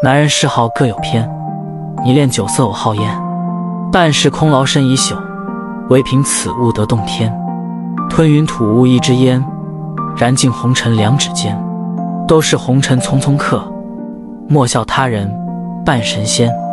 男人嗜好各有偏你恋酒色我好烟半世空劳身已朽唯凭此物得洞天。吞云吐雾一支烟燃尽红尘两指间都是红尘匆匆客莫笑他人半神仙。